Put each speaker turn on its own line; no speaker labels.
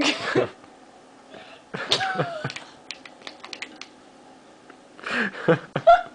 Ha
ha ha.